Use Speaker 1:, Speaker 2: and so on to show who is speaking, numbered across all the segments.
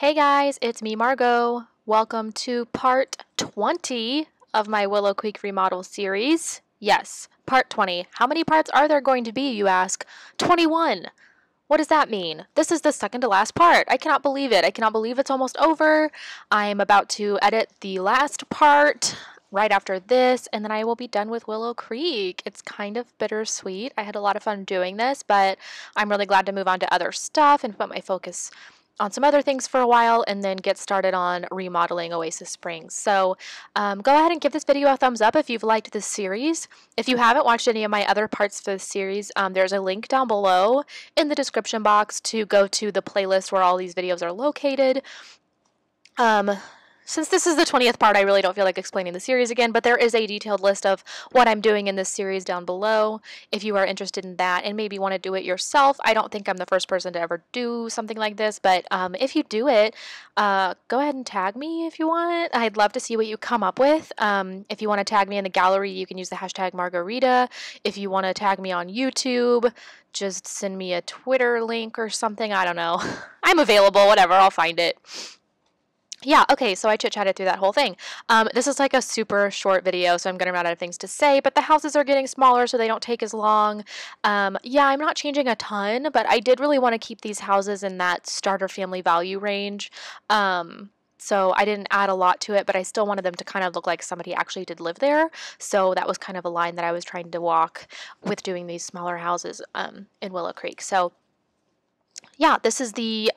Speaker 1: Hey guys, it's me, Margot. Welcome to part 20 of my Willow Creek remodel series. Yes, part 20. How many parts are there going to be, you ask? 21. What does that mean? This is the second to last part. I cannot believe it. I cannot believe it's almost over. I'm about to edit the last part right after this, and then I will be done with Willow Creek. It's kind of bittersweet. I had a lot of fun doing this, but I'm really glad to move on to other stuff and put my focus on some other things for a while and then get started on remodeling Oasis Springs. So um, go ahead and give this video a thumbs up if you've liked this series. If you haven't watched any of my other parts for this series, um, there's a link down below in the description box to go to the playlist where all these videos are located. Um, since this is the 20th part, I really don't feel like explaining the series again, but there is a detailed list of what I'm doing in this series down below if you are interested in that and maybe want to do it yourself. I don't think I'm the first person to ever do something like this, but um, if you do it, uh, go ahead and tag me if you want. I'd love to see what you come up with. Um, if you want to tag me in the gallery, you can use the hashtag margotrhita. If you want to tag me on YouTube, just send me a Twitter link or something. I don't know. I'm available, whatever, I'll find it yeah, okay, so I chit chatted through that whole thing. Um, this is like a super short video, so I'm going to run out of things to say, but the houses are getting smaller, so they don't take as long. Um, yeah, I'm not changing a ton, but I did really want to keep these houses in that starter family value range. Um, so I didn't add a lot to it, but I still wanted them to kind of look like somebody actually did live there. So that was kind of a line that I was trying to walk with doing these smaller houses um, in Willow Creek. So yeah, this is the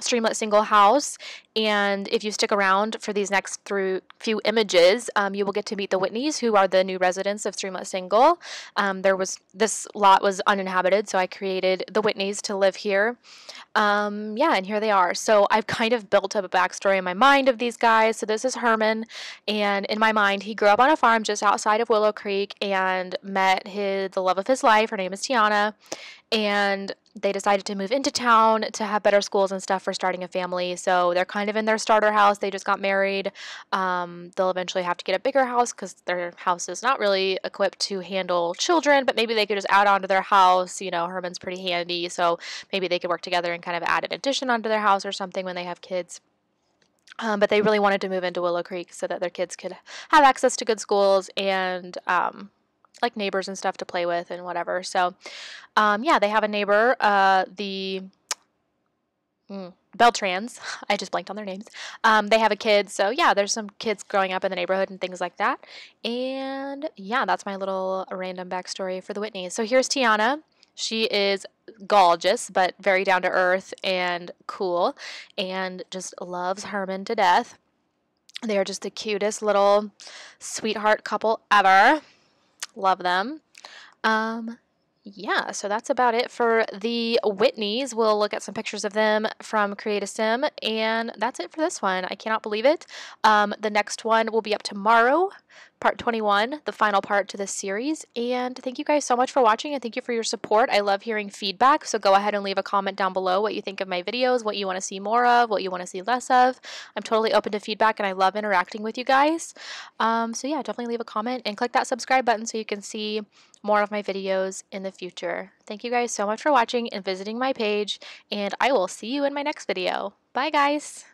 Speaker 1: Streamlet Single House. And if you stick around for these next through few images, um, you will get to meet the Whitneys, who are the new residents of Streamlet Single. Um, there was this lot was uninhabited, so I created the Whitneys to live here. Um, yeah, and here they are. So I've kind of built up a backstory in my mind of these guys. So this is Herman, and in my mind, he grew up on a farm just outside of Willow Creek and met his the love of his life. Her name is Tiana, and they decided to move into town to have better schools and stuff for starting a family. So they're kind of in their starter house. They just got married. Um, they'll eventually have to get a bigger house because their house is not really equipped to handle children, but maybe they could just add on to their house. You know, Herman's pretty handy. So maybe they could work together and kind of add an addition onto their house or something when they have kids. Um, but they really wanted to move into Willow Creek so that their kids could have access to good schools and um, like neighbors and stuff to play with and whatever. So, um, yeah, they have a neighbor, uh, the mm, Beltrans. I just blanked on their names. Um, they have a kid, so yeah, there's some kids growing up in the neighborhood and things like that. And yeah, that's my little random backstory for the Whitneys. So here's Tiana. She is gorgeous, but very down to earth and cool, and just loves Herman to death. They are just the cutest little sweetheart couple ever. Love them. Um, yeah, so that's about it for the Whitneys. We'll look at some pictures of them from Create a Sim, and that's it for this one. I cannot believe it. Um, the next one will be up tomorrow, part 21, the final part to this series. And thank you guys so much for watching, and thank you for your support. I love hearing feedback, so go ahead and leave a comment down below what you think of my videos, what you want to see more of, what you want to see less of. I'm totally open to feedback, and I love interacting with you guys. Um, so yeah, definitely leave a comment, and click that subscribe button so you can see more of my videos in the future. Thank you guys so much for watching and visiting my page, and I will see you in my next video. Bye, guys!